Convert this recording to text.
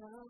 now.